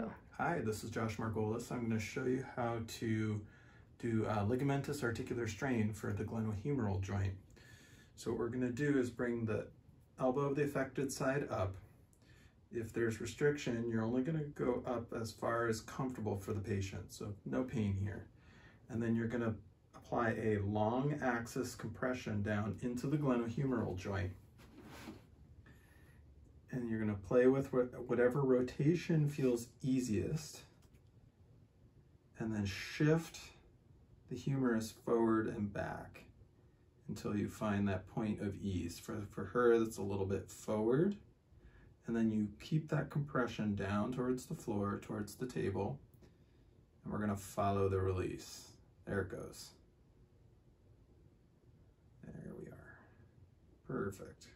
go. Hi, this is Josh Margolis. I'm going to show you how to do uh, ligamentous articular strain for the glenohumeral joint. So what we're going to do is bring the elbow of the affected side up. If there's restriction, you're only going to go up as far as comfortable for the patient, so no pain here. And then you're going to apply a long axis compression down into the glenohumeral joint and you're going to play with whatever rotation feels easiest and then shift the humerus forward and back until you find that point of ease. For, for her, that's a little bit forward. And then you keep that compression down towards the floor, towards the table. And we're gonna follow the release. There it goes. There we are. Perfect.